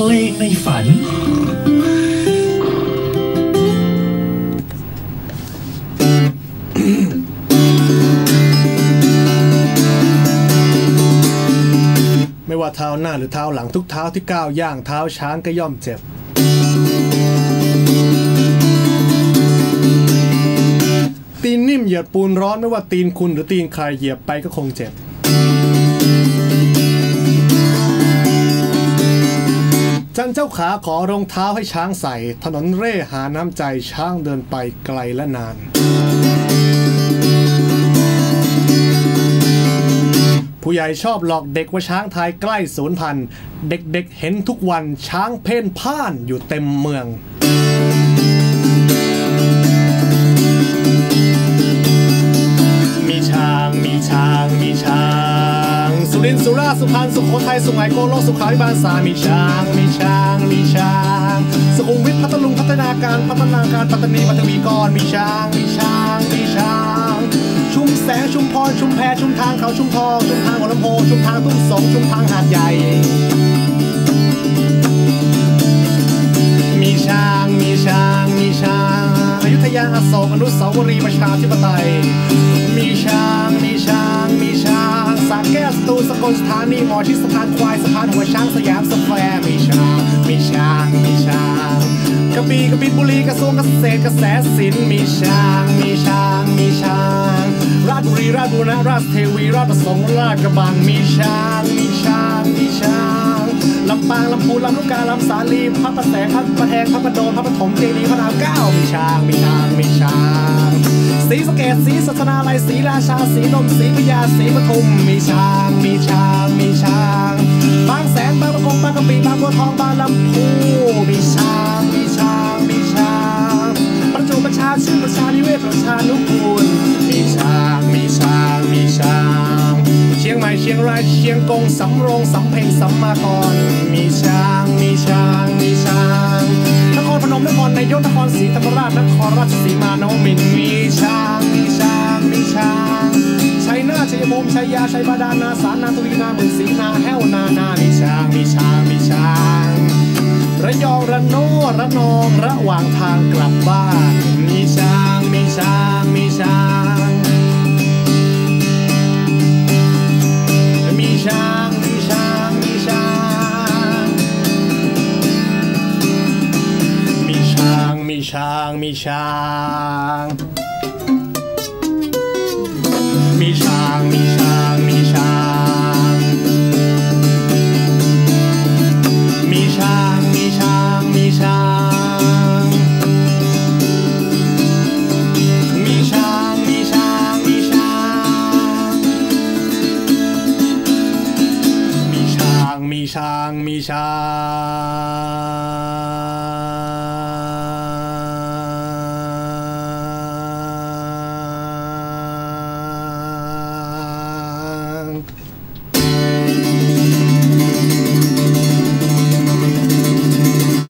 ลงในฝัน ไม่ว่าเท้าหน้าหรือเท้าหลังทุกเท้าที่ก้าวย่างเท้าช้างก็ย่อมเจ็บ ตีนนิ่มเหยียดปูนร้อนไม่ว่าตีนคุณหรือตีนใครเหยียบไปก็คงเจ็บ เจ้าขาขอรองเท้าให้ช้างใส่ ถนนเร่หาน้ำใจช้างเดินไปไกลและนานผู้ใหญ่ชอบหลอกเด็กว่าช้างไทยใกล้สูญพันธุ์ เด็กๆเห็นทุกวันช้างเพ่นพ่านอยู่เต็มเมือง รินทร์สุราษฎร์สุพรรณสุโขทัยสุไหงโกลกสุขาพิบาลสามีช้าง มีช้าง มีช้าง สุขุมวิทพัทลุงพัฒนาการพัฒนาการปัตตานีปัตตวีกรมีช้าง มีช้าง มีช้าง ชุมแสงชุมพรชุมแพชุมทางเขาชุมทองชุมทางหัวลำโพงชุมทางทุ่งสงชุมทางหาดใหญ่ มีช้าง มีช้าง มีช้างอยุธยาอโศกอนุสาวรีย์ประชาธิปไตย มีช้าง มีช้าง มีช้าง สระแก้วสตูสกลสถานีหมอที่สะพานควายสะพานหัวช้างสยามสแควร์มีช้างมีช้างมีช้างกระบี่กบินทร์บุรีกระทรวงเกษตรกระแสสินมีช้างมีช้างมีช้าง ราชบุรีราชบุรณะราชเทวีราชประสงค์ลาดกระบังมีช้างมีช้างมีช้างลำปางลำพูนลำลูกกาลำสาลีพระประแสงพระประแทงพระประโดนพระปฐมเจดีย์พระรามเก้ามีช้างมีช้างมีช้างศรีสะเกดศรีสัชนาลัยศรีราชาศรีลมศรีพญาศรีปทุมมีช้างมีช้างมีช้างบางแสนบางประกงบางกะปิบางบัวทองบางลำพูมีช้างมีช้างมีช้างประจุประชาชื่นประชานิเวศประชานุกูล มีช้างมีช้างมีช้าง เชียงใหม่เชียงรายเชียงกงสำโรงสำเพ็งสำมากรมีช้างมีช้างมีช้าง นครพนมนครนายกนครศรีธรรมราชนครราชสีมานมินมีช้างมีช้างมีช้างชัยนาทชัยภูมิชัยยาชัยบาดาลนาสารนาทวีนาหมื่นศรีนาแห้วนานามีช้างมีช้างมีช้างระยองระโนระนองระหว่างทางกลับบ้าน มีช้างมีช้างมีช้าง ช้างมีช้าง มีช้างมีช้างมีช้าง มีช้างมีช้างมีช้าง มีช้างมีช้างมีช้าง มีช้างมีช้างมีช้าง